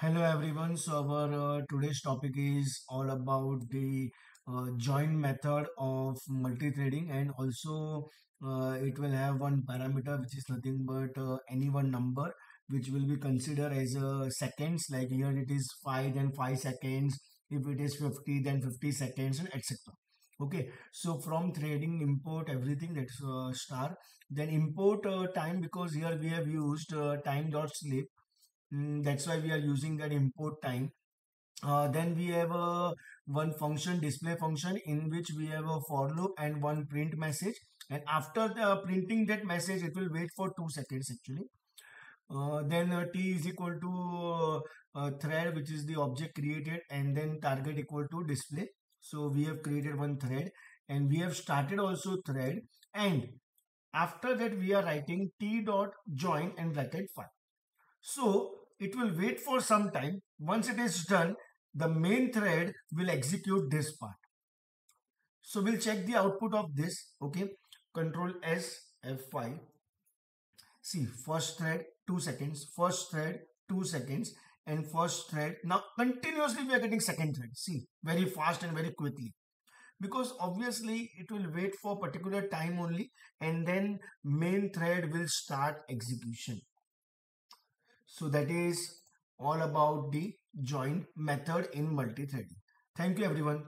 Hello everyone. So our uh, today's topic is all about the uh, join method of multi-threading and also uh, it will have one parameter which is nothing but uh, any one number which will be considered as uh, seconds. Like here it is 5 then 5 seconds. If it is 50 then 50 seconds and etc okay. So from threading import everything that's uh, star. Then import time because here we have used time dot sleep Mm, that's why we are using that import time. Uh, then we have a one function display function in which we have a for loop and one print message. And after the printing that message, it will wait for two seconds actually. Uh, then uh, t is equal to uh, thread which is the object created and then target equal to display. So we have created one thread and we have started also thread and after that we are writing t dot join and bracket 5. So it will wait for some time. Once it is done, the main thread will execute this part. So we'll check the output of this. Okay. Control S F5. See, first thread, two seconds. First thread, two seconds. And first thread. Now continuously we are getting second thread. See, very fast and very quickly because obviously it will wait for particular time only and then main thread will start execution so that is all about the join method in multi-threading. Thank you everyone.